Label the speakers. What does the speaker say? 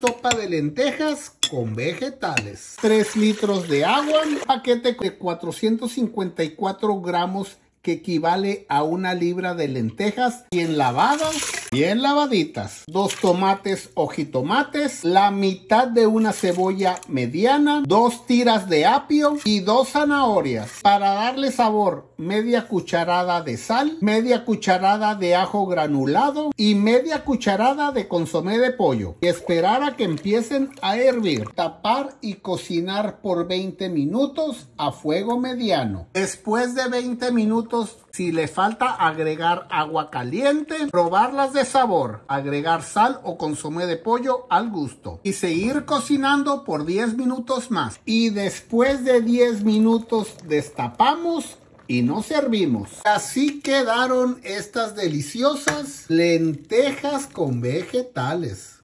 Speaker 1: Sopa de lentejas con vegetales. 3 litros de agua. Paquete de 454 gramos que equivale a una libra de lentejas bien lavadas, bien lavaditas. Dos tomates o jitomates, la mitad de una cebolla mediana, dos tiras de apio y dos zanahorias. Para darle sabor, media cucharada de sal, media cucharada de ajo granulado y media cucharada de consomé de pollo. Y esperar a que empiecen a hervir. Tapar y cocinar por 20 minutos a fuego mediano. Después de 20 minutos si le falta agregar agua caliente, probarlas de sabor, agregar sal o consomé de pollo al gusto y seguir cocinando por 10 minutos más. Y después de 10 minutos destapamos y nos servimos. Así quedaron estas deliciosas lentejas con vegetales.